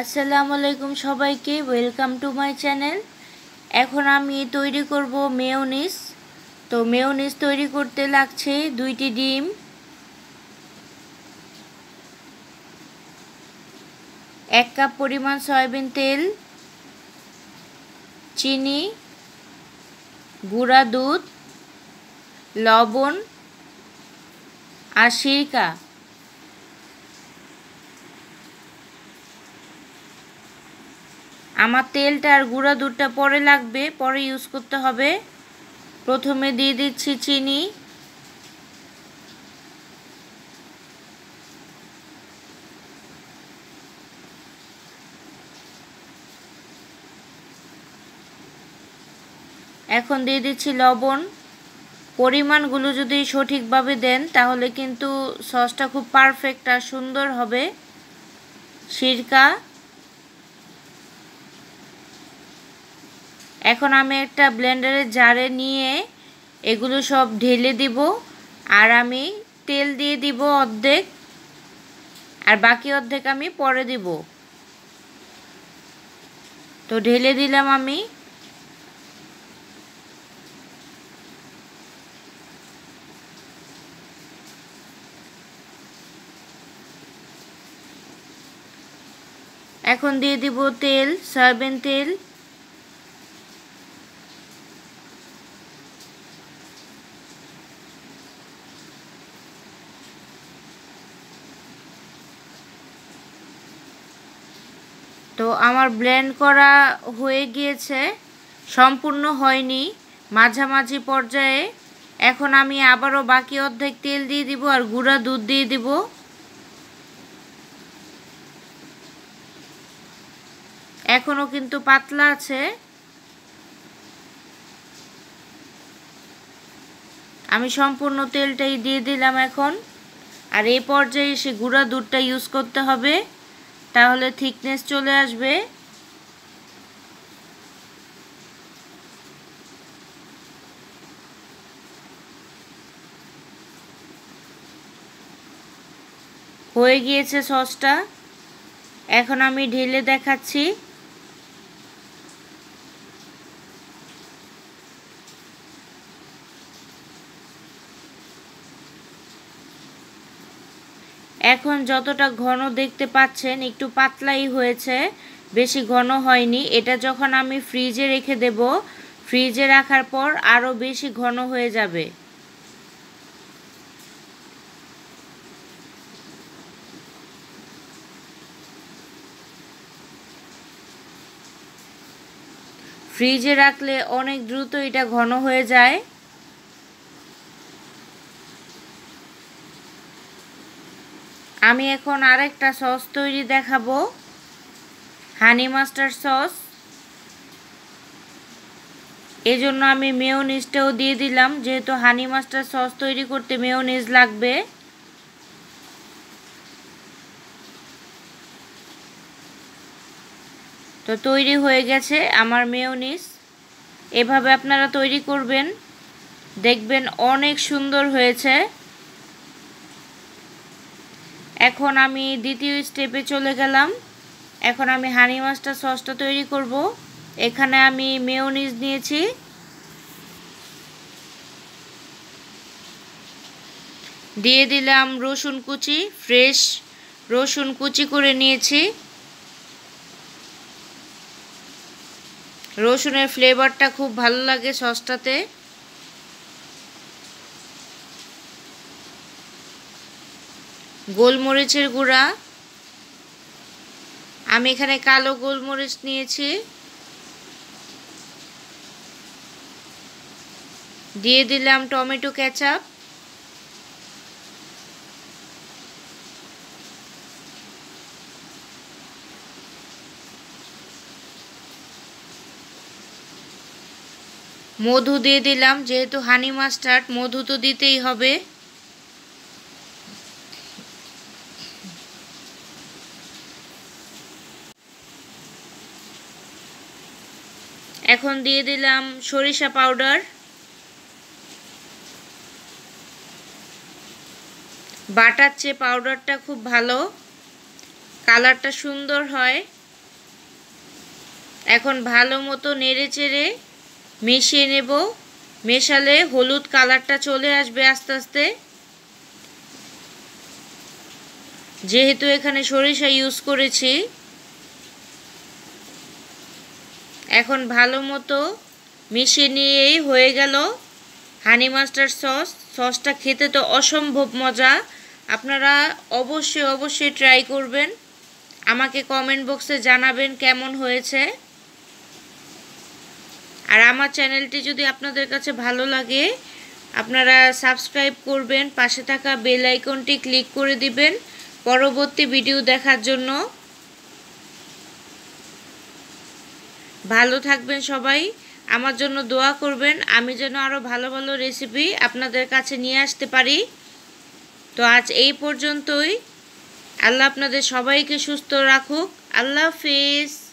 আসসালামু আলাইকুম সবাইকে ওয়েলকাম টু মাই চ্যানেল এখন আমি তৈরি করব মেয়োনিস তো মেয়োনিস তৈরি করতে লাগছে দুইটি ডিম। এক কাপ পরিমাণ সয়াবিন তেল, চিনি, গুঁড়া দুধ, লবণ আর সিরকা। আমার তেলটা আর গুঁড়া দুধটা পরে লাগবে, পরে ইউজ করতে হবে। প্রথমে দিয়ে দিচ্ছি চিনি। এখন দিয়ে দিচ্ছি লবণ। পরিমাণগুলো যদি সঠিকভাবে দেন, তাহলে কিন্তু সসটা খুব পারফেক্ট আর সুন্দর হবে। সিরকা। এখন আমি একটা ব্লেন্ডারের জারে নিয়ে এগুলো সব ঢেলে দিব, আর আমি তেল দিয়ে দিব অর্ধেক, আর বাকি অর্ধেক আমি পরে দিব। তো ঢেলে দিলাম আমি। এখন দিয়ে দিব তেল, সয়াবিন তেল। তো আমার ব্লেন্ড করা হয়ে গিয়েছে, সম্পূর্ণ হয়নি। মাঝামাঝি পর্যায়ে এখন আমি আবারও বাকি অর্ধেক তেল দিয়ে দিব আর গুঁড়া দুধ দিয়ে দিব। এখনও কিন্তু পাতলা আছে। আমি সম্পূর্ণ তেলটাই দিয়ে দিলাম এখন। আর এই পর্যায়ে সে গুঁড়া দুধটা ইউজ করতে হবে। তাহলে থিকনেস চলে আসবে। হয়ে গিয়েছে সসটা। এখন আমি ঢেলে দেখাচ্ছি। এখন যতটা ঘন দেখতে পাচ্ছেন, একটু পাতলাই হয়েছে, বেশি ঘন হয়নি। এটা যখন আমি ফ্রিজে রেখে দেব, ফ্রিজে রাখার পর আরও বেশি ঘন হয়ে যাবে। ফ্রিজে রাখলে অনেক দ্রুত এটা ঘন হয়ে যায়। আমি এখন আরেকটা সস তৈরি দেখাবো। Honey mustard sauce. এজন্য আমি মেয়োনিজটাও দিয়ে দিলাম, যেহেতু হানি মাস্টার সস তৈরি করতে মেয়োনিজ লাগবে। তো তৈরি হয়ে গেছে আমার মেয়োনিজ এভাবে আপনারা তৈরি করবেন। দেখবেন অনেক সুন্দর হয়েছে। এখন আমি দ্বিতীয় স্টেপে চলে গেলাম। এখন আমি হানি মাছটা সসটা তৈরি করব। এখানে আমি মেয়োনিজ নিয়েছি। দিয়ে দিলাম রসুন কুচি ফ্রেশ রসুন কুচি করে নিয়েছি। রসুনের ফ্লেভারটা খুব ভালো লাগে সসটাতে গোলমরিচের গুঁড়া। আমি এখানে কালো গোলমরিচ নিয়েছি। দিয়ে দিলাম টমেটো কেচাপ। মধু দিয়ে দিলাম, যেহেতু হানি মাস্টার্ড মধু তো দিতেই হবে। এখন দিয়ে দিলাম সরিষা পাউডার, বাটার চেয়ে পাউডারটা খুব ভালো, কালারটা সুন্দর হয়। এখন ভালো মতো নেড়ে চেড়ে মিশিয়ে নেব। মেশালে হলুদ কালারটা চলে আসবে আস্তে আস্তে। যেহেতু এখানে সরিষা ইউজ করেছি এখন ভালো মতো মিশিয়ে নিয়েই হয়ে গেল হানি মাস্টার সস সসটা খেতে তো অসম্ভব মজা। আপনারা অবশ্যই অবশ্যই ট্রাই করবেন। আমাকে কমেন্ট বক্সে জানাবেন কেমন হয়েছে। আর আমার চ্যানেলটি যদি আপনাদের কাছে ভালো লাগে, আপনারা সাবস্ক্রাইব করবেন। পাশে থাকা বেল আইকনটি ক্লিক করে দিবেন। পরবর্তী ভিডিও দেখার জন্য। ভালো থাকবেন সবাই। আমার জন্য দোয়া করবেন। আমি যেন আরও ভালো ভালো রেসিপি আপনাদের কাছে নিয়ে আসতে পারি। তো আজ এই পর্যন্তই। আল্লাহ আপনাদের সবাইকে সুস্থ রাখুক। আল্লাহ হাফিজ।